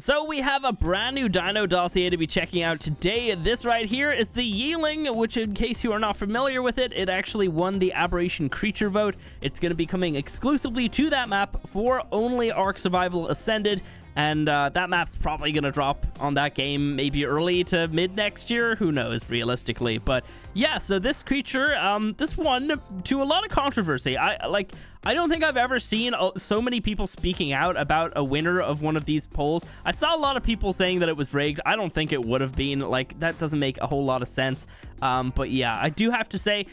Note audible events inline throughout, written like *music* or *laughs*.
So we have a brand new dino dossier to be checking out today. This right here is the Yi Ling, which in case you are not familiar with it, it actually won the Aberration Creature vote. It's going to be coming exclusively to that map for only Ark Survival Ascended and uh, that map's probably going to drop on that game maybe early to mid next year. Who knows realistically. But yeah so this creature um this one to a lot of controversy. I like i don't think i've ever seen so many people speaking out about a winner of one of these polls. I saw a lot of people saying that it was rigged. I don't think it would have been. Like that doesn't make a whole lot of sense. Um but yeah i do have to say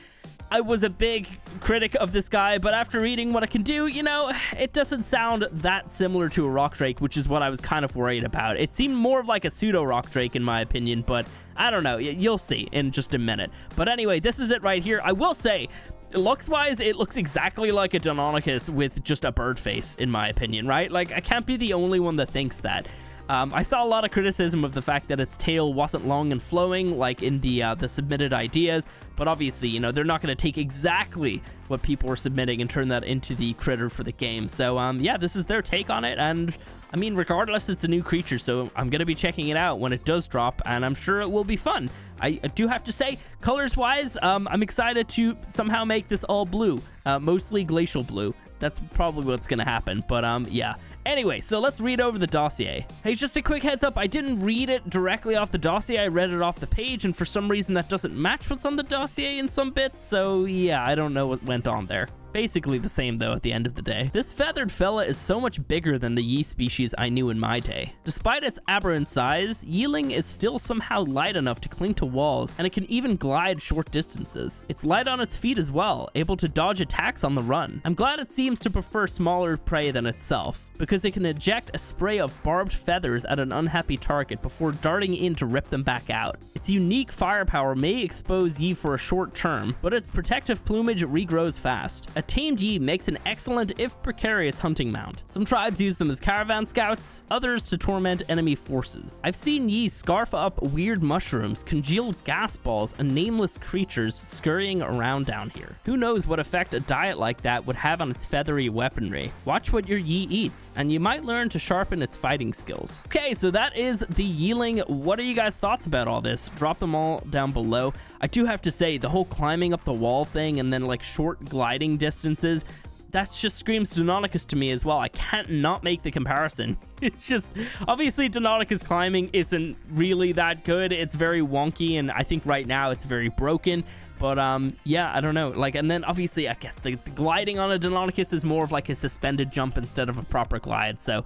I was a big critic of this guy, but after reading what it can do, you know, it doesn't sound that similar to a Rock Drake, which is what I was kind of worried about. It seemed more of like a pseudo Rock Drake in my opinion, but I don't know. You'll see in just a minute. But anyway, this is it right here. I will say, looks wise it looks exactly like a Deinonychus with just a bird face in my opinion right like I can't be the only one that thinks that um, I saw a lot of criticism of the fact that its tail wasn't long and flowing like in the uh, the submitted ideas, but obviously, you know, they're not going to take exactly what people were submitting and turn that into the critter for the game. So, um, yeah, this is their take on it, and I mean, regardless, it's a new creature, so I'm going to be checking it out when it does drop, and I'm sure it will be fun. I, do have to say, colors-wise, um, I'm excited to somehow make this all blue, uh, mostly glacial blue. That's probably what's to happen, but um, yeah. Anyway, so let's read over the dossier. Hey, just a quick heads up, I didn't read it directly off the dossier, I read it off the page, and for some reason that doesn't match what's on the dossier in some bits, so yeah, I don't know what went on there. Basically the same though at the end of the day. This feathered fella is so much bigger than the Yi species I knew in my day. Despite its aberrant size, Yi Ling is still somehow light enough to cling to walls, and it can even glide short distances. It's light on its feet as well, able to dodge attacks on the run. I'm glad it seems to prefer smaller prey than itself, because it can eject a spray of barbed feathers at an unhappy target before darting in to rip them back out. Its unique firepower may expose Yi for a short term, but its protective plumage regrows fast. A tamed Yi makes an excellent, if precarious, hunting mount. Some tribes use them as caravan scouts, others to torment enemy forces. I've seen Yi scarf up weird mushrooms, congealed gas balls, and nameless creatures scurrying around down here. Who knows what effect a diet like that would have on its feathery weaponry. Watch what your Yi eats, and you might learn to sharpen its fighting skills. Okay, so that is the Yi Ling. What are you guys' thoughts about all this? Drop them all down below. I do have to say, the whole climbing up the wall thing and then like short gliding distances, that just screams Deinonychus to me as well. I can't not make the comparison. *laughs* It's just, obviously Deinonychus climbing isn't really that good. It's very wonky, and I think right now it's very broken. But um, yeah, I don't know. Like, and then obviously, I guess the, the gliding on a Deinonychus is more of like a suspended jump instead of a proper glide. So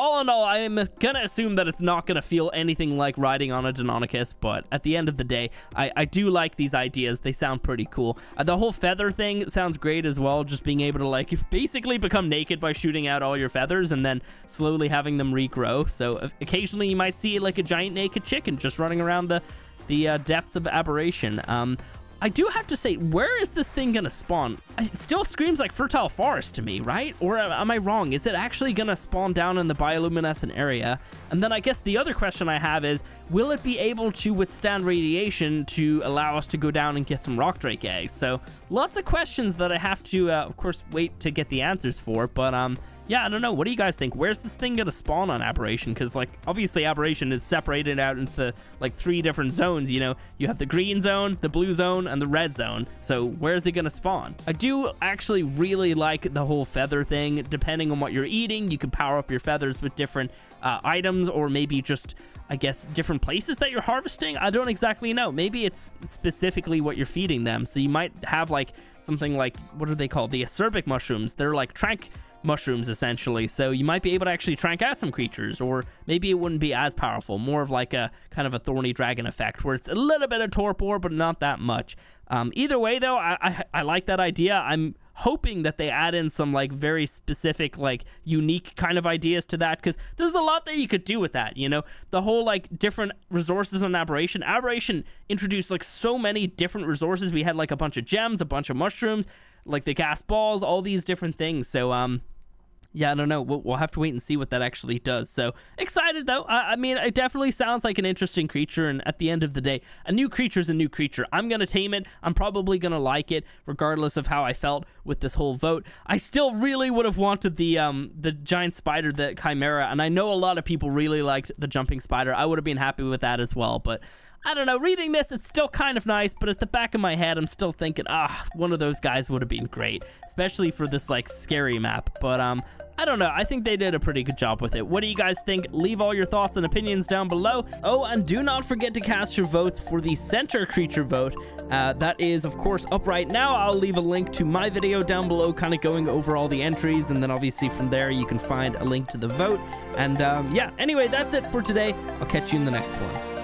all in all, I am gonna assume that it's not gonna feel anything like riding on a Deinonychus, but at the end of the day, I, I do like these ideas. They sound pretty cool. Uh, the whole feather thing sounds great as well, just being able to like *laughs* basically become naked by shooting out all your feathers and then slowly having them regrow. So uh, occasionally you might see like a giant naked chicken just running around the the uh, depths of aberration. Um, I do have to say, where is this thing gonna spawn? It still screams like fertile forest to me, right? Or am I wrong? Is it actually gonna spawn down in the bioluminescent area? And then I guess the other question I have is, will it be able to withstand radiation to allow us to go down and get some rock drake eggs? So lots of questions that I have to, uh, of course, wait to get the answers for. But um, yeah, I don't know. What do you guys think? Where's this thing gonna spawn on Aberration? Because like obviously Aberration is separated out into like three different zones. You know, you have the green zone, the blue zone, and the red zone. So where's it gonna spawn? I do actually really like the whole feather thing. Depending on what you're eating, you can power up your feathers with different uh, items or maybe just I guess different places that you're harvesting. I don't exactly know. Maybe it's specifically what you're feeding them. So you might have like something like what are they called? The Ascerbic mushrooms. They're like trank mushrooms essentially. So you might be able to actually trank out some creatures or maybe it wouldn't be as powerful. More of like a kind of a thorny dragon effect where it's a little bit of torpor but not that much. Um, either way though I, I, I like that idea. I'm hoping that they add in some like very specific like unique kind of ideas to that because there's a lot that you could do with that you know? The whole like different resources on aberration. Aberration introduced like so many different resources. We had like a bunch of gems a bunch of mushrooms like the gas balls all these different things. So um yeah, I don't know. We'll, we'll, have to wait and see what that actually does. So excited though. I, I, mean, it definitely sounds like an interesting creature. And at the end of the day, a new creature is a new creature. I'm gonna tame it. I'm probably gonna like it, regardless of how I felt with this whole vote. I still really would have wanted the um the giant spider, the chimera, and I know a lot of people really liked the jumping spider. I would have been happy with that as well, but. I don't know, reading this, it's still kind of nice, but at the back of my head, I'm still thinking, ah, one of those guys would have been great, especially for this, like, scary map. But, um, I don't know. I think they did a pretty good job with it. What do you guys think? Leave all your thoughts and opinions down below. Oh, and do not forget to cast your votes for the center creature vote. Uh, that is, of course, up right now. I'll leave a link to my video down below, kind of going over all the entries. And then obviously from there, you can find a link to the vote. And um, yeah, anyway, that's it for today. I'll catch you in the next one.